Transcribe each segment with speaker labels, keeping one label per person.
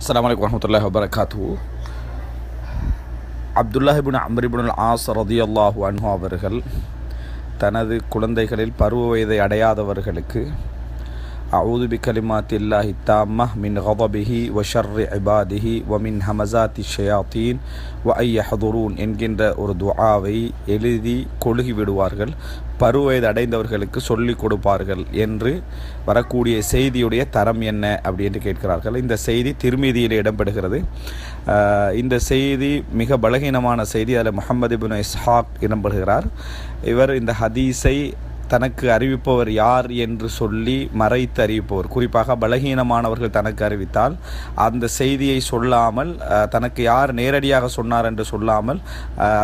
Speaker 1: அஸ்ஸலாமு அலைக்கும் வரமத்துல்லாஹி வபரகாத்து அப்துல்லாஹிபின் அம்ரிபின் ஆஸ் ரதியல்லாஹு அன்ஹு அவர்கள் தனது குழந்தைகளில் பருவ வயதை அடையாதவர்களுக்கு அவுது பி கலிமாத் இல்லாஹி தாம்ம மின் கதபிஹி வ ஷர்ரி இபாதிஹி வ மின் ஹமசாத்தி ஷயாத்தீன் வ என்கின்ற ஒரு துஆவை எழுதி கொழுகி விடுவார்கள். பருவயது அடைந்தவர்களுக்கு சொல்லிக் கொடுப்பார்கள் என்று வரக்கூடிய செய்தியுடைய தரம் என்ன அப்படி என்று கேட்கிறார்கள். இந்த செய்தி திருமீதியில் இடம்பெறுகிறது. இந்த செய்தி மிக பலகீனமான செய்தி. அதில் முகமது இபின் இஸ்ஹாக் இடம்பெறுகிறார் இவர் இந்த ஹதீஸை தனக்கு அறிவிப்பவர் யார் என்று சொல்லி மறைத்து அறிவிப்பவர். குறிப்பாக பலகீனமானவர்கள் தனக்கு அறிவித்தால் அந்த செய்தியை சொல்லாமல் தனக்கு யார் நேரடியாக சொன்னார் என்று சொல்லாமல்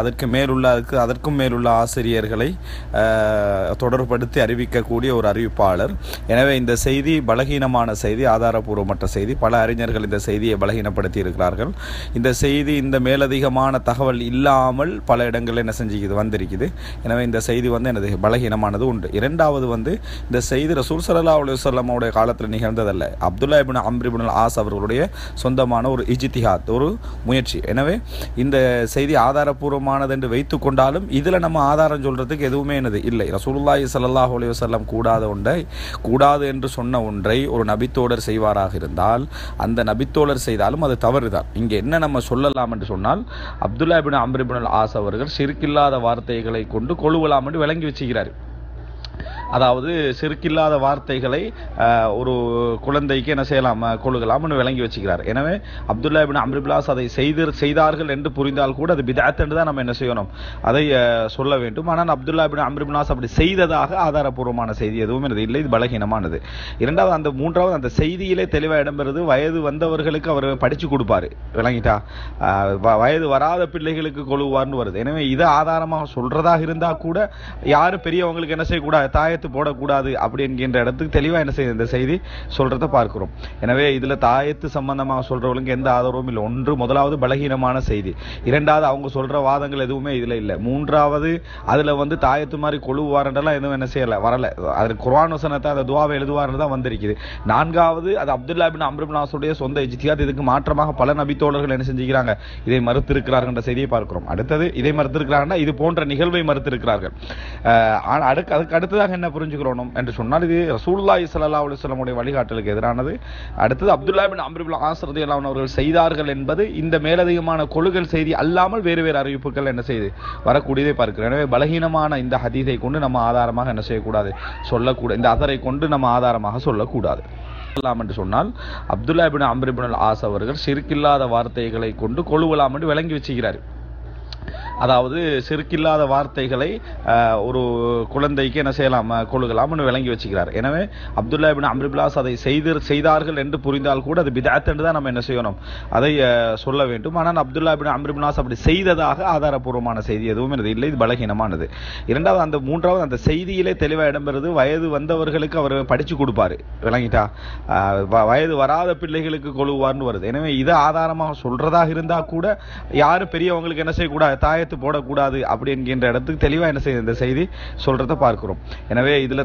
Speaker 1: அதற்கு மேலுள்ள அதற்கும் மேலுள்ள ஆசிரியர்களை தொடர்படுத்தி அறிவிக்கக்கூடிய ஒரு அறிவிப்பாளர். எனவே இந்த செய்தி பலகீனமான செய்தி ஆதாரபூர்வமற்ற செய்தி. பல அறிஞர்கள் இந்த செய்தியை பலகீனப்படுத்தி இருக்கிறார்கள். இந்த செய்தி இந்த மேலதிகமான தகவல் இல்லாமல் பல இடங்களில் என்ன செஞ்சுக்குது வந்திருக்குது. எனவே இந்த செய்தி வந்து எனது பலகீனமானது உண்டு. இரண்டாவது வந்து இந்த செய்தி ரசூல் சல்லா அலுவலமோடைய காலத்தில் நிகழ்ந்ததல்ல. Abdullah ibn Amr ibn As அவர்களுடைய சொந்தமான ஒரு இஜித்திஹாத் ஒரு முயற்சி. எனவே இந்த செய்தி ஆதாரபூர்வமானது என்று வைத்து கொண்டாலும் இதில் நம்ம ஆதாரம் சொல்கிறதுக்கு எதுவுமே எனது இல்லை. ரசூலுல்லாஹி சல்லாஹ் அலி வல்லம் கூடாத ஒன்றை கூடாது என்று சொன்ன ஒன்றை ஒரு நபித்தோடர் செய்வாராக இருந்தால் அந்த நபித்தோழர் செய்தாலும் அது தவறுதான். இங்கே என்ன நம்ம சொல்லலாம் என்று சொன்னால் அப்துல்லா இபின் அம்ரிபின் ஆஸ் அவர்கள் சிறுக்கில்லாத வார்த்தைகளை கொண்டு கொழுவலாம் என்று விளங்கி வச்சுக்கிறார். அதாவது செருக்கில்லாத வார்த்தைகளை ஒரு குழந்தைக்கு என்ன செய்யலாம் கொள்ளுகலாம்னு விளங்கி வச்சுக்கிறார். எனவே அப்துல்லா பின் அம்ரிபிலாஸ் அதை செய்து செய்தார்கள் என்று புரிந்தால் கூட அது பிதாத் என்று தான் நம்ம என்ன செய்யணும் அதை சொல்ல வேண்டும். ஆனால் அப்துல்லா பின் அம்ரிபிலாஸ் அப்படி செய்ததாக ஆதாரப்பூர்வமான செய்தி எதுவும் இது இல்லை இது பலகீனமானது. இரண்டாவது அந்த மூன்றாவது அந்த செய்தியிலே தெளிவாக இடம்பெறுது வயது வந்தவர்களுக்கு அவர் படித்து கொடுப்பாரு. விளங்கிட்டா? வ- வயது வராத பிள்ளைகளுக்கு கொழுவார்னு வருது. எனவே இதை ஆதாரமாக சொல்றதாக இருந்தால் கூட யாரும் பெரியவங்களுக்கு என்ன செய்யக்கூடாது தாயத்து போடக்கூடாது அப்படி என்கின்ற இடத்துக்கு தெளிவாக என்ன செய்யுது இந்த செய்தி சொல்றதை பார்க்கிறோம். எனவே இதுல தாயத்து சம்பந்தமாக சொல்றவங்களுக்கு எந்த ஆதரவும் இல்லை. ஒன்று முதலாவது பலகீனமான செய்தி. இரண்டாவது அவங்க சொல்ற வாதங்கள் எதுவுமே இதுல இல்லை. மூன்றாவது அதுல வந்து தாயத்து மாதிரி கொழுவாரண்டெல்லாம் எதுவும் என்ன செய்யலை வரலை. அது குர்ஆன் வசனத்தை அந்த துவாவை எழுதுவார்னு தான் வந்திருக்குது. நான்காவது அது அப்துல்லா பின் அம்ருபின் ஆசுடைய சொந்த இஜ்தியாத் இதுக்கு மாற்றமாக பல நபித்தோழர்கள் என்ன செஞ்சுக்கிறாங்க? இதை மறுத்திருக்கிறார்கள் என்ற செய்தியை பார்க்கிறோம். அடுத்தது இதை மறுத்திருக்கிறாங்கன்னா இது போன்ற நிகழ்வை மறுத்திருக்கிறார்கள். அஹ் அடுக்கு அதுக்கு அடுத்ததாக என்ன புரிஞ்சுக்கிறோம் என்று சொன்னால் இது ரசூல்லா ஸல்லல்லாஹு அலைஹி வழிகாட்டலுக்கு எதிரானது. அடுத்தது அப்துல்லா பின் அம்ருபின் ஆஸ் அவர்கள் செய்தார்கள் என்பது இந்த மேலதிகமான கொள்கை செய்தி அல்லாமல் வேறு வேறு அறிவிப்புகள் என்ன செய்து வரக்கூடியதை பார்க்கிறோம். எனவே பலகீனமான இந்த ஹதீஸை கொண்டு நம்ம ஆதாரமாக என்ன செய்யக்கூடாது? சொல்லக்கூடாது இந்த அதரை கொண்டு நம்ம ஆதாரமாக சொல்லக்கூடாது. சொல்லலாம் என்று சொன்னால் அப்துல்லா பின் அம்ரிபின் ஆஸ் அவர்கள் சிறுக்கில்லாத வார்த்தைகளை கொண்டு கொழுவலாம் என்று விளங்கி வச்சுக்கிறார் அதாவது செருக்கில்லாத வார்த்தைகளை ஒரு குழந்தைக்கு என்ன செய்யலாம் கொள்ளுகலாம்னு விளங்கி வச்சுக்கிறார். எனவே அப்துல்லா பின் அம்ரிபிலாஸ் அதை செய்து செய்தார்கள் என்று புரிந்தால் கூட அது பிதாத் என்று தான் நம்ம என்ன செய்யணும். அதை சொல்ல வேண்டும். ஆனால் அப்துல்லா பின் அம்ரிபிலாஸ் அப்படி செய்ததாக ஆதாரப்பூர்வமான செய்தி எதுவும் எனது இல்லை. இது பலகீனமானது. இரண்டாவது அந்த மூன்றாவது அந்த செய்தியிலே தெளிவாக இடம்பெறுது. வயது வந்தவர்களுக்கு அவர் படித்து கொடுப்பாரு. விளங்கிட்டா? வ- வயது வராத பிள்ளைகளுக்கு கொழுவார்னு வருது. எனவே இதை ஆதாரமாக சொல்றதாக இருந்தால் கூட யாரும் பெரியவங்களுக்கு என்ன செய்யக்கூடாது? தாயத்து போடக்கூடாது அப்படி என்கின்ற இடத்துக்கு தெளிவாக என்ன செய்யுது இந்த செய்தி சொல்றதை பார்க்கிறோம். எனவே இதுல